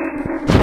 Thank you.